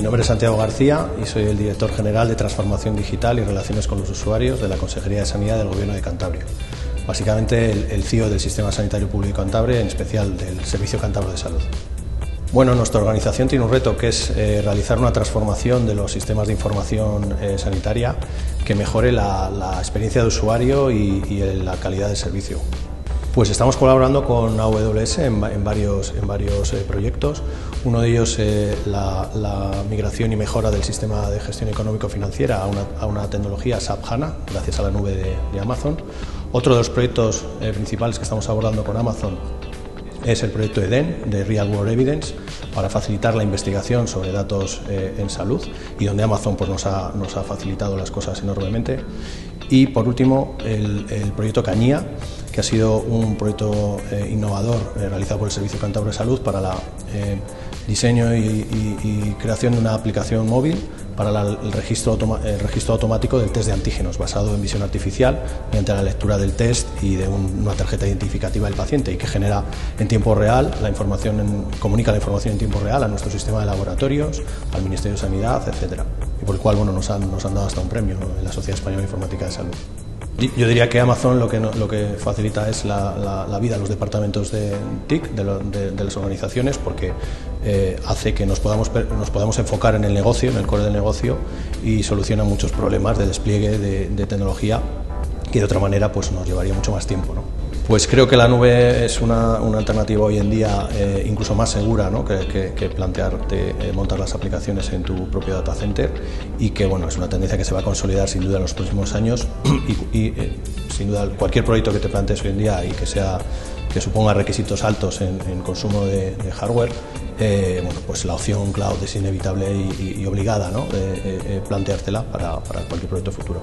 Mi nombre es Santiago García y soy el director general de Transformación Digital y Relaciones con los Usuarios de la Consejería de Sanidad del Gobierno de Cantabria. Básicamente el, CEO del Sistema Sanitario Público Cantabria, en especial del Servicio Cantabro de Salud. Bueno, nuestra organización tiene un reto que es eh, realizar una transformación de los sistemas de información eh, sanitaria que mejore la, experiencia de usuario y, la calidad del servicio. Pues estamos colaborando con AWS en, varios, en varios eh, proyectos. Uno de ellos es la, migración y mejora del sistema de gestión económico-financiera a una, tecnología SAP HANA, gracias a la nube de, Amazon. Otro de los proyectos principales que estamos abordando con Amazon es el proyecto EDEN de Real World Evidence para facilitar la investigación sobre datos eh, en salud y donde Amazon pues, nos, ha, nos ha facilitado las cosas enormemente. Y por último, el, proyecto Cañía, que ha sido un proyecto eh, innovador eh, realizado por el Servicio Cantabro de Salud para el diseño y creación de una aplicación móvil para el, registro registro automático del test de antígenos basado en visión artificial mediante la lectura del test y de una tarjeta identificativa del paciente y que genera en tiempo real la información, comunica la información en tiempo real a nuestro sistema de laboratorios, al Ministerio de Sanidad, etcétera. Y por el cual bueno, nos, han, nos han dado hasta un premio en la Sociedad Española de Informática de Salud. Yo diría que Amazon lo que, lo que facilita es la, vida a los departamentos de TIC, de, las organizaciones, porque eh, hace que nos podamos, nos podamos enfocar en el negocio, en el core del negocio, y soluciona muchos problemas de despliegue de, tecnología que de otra manera pues, nos llevaría mucho más tiempo. ¿no? Pues creo que la nube es una, alternativa hoy en día eh, incluso más segura ¿no? que, que, plantearte eh, montar las aplicaciones en tu propio data center y que bueno, es una tendencia que se va a consolidar sin duda en los próximos años y, eh, sin duda cualquier proyecto que te plantees hoy en día y que, sea, que suponga requisitos altos en, consumo de, hardware, bueno, pues la opción cloud es inevitable y, obligada ¿no? planteártela para, para cualquier proyecto futuro.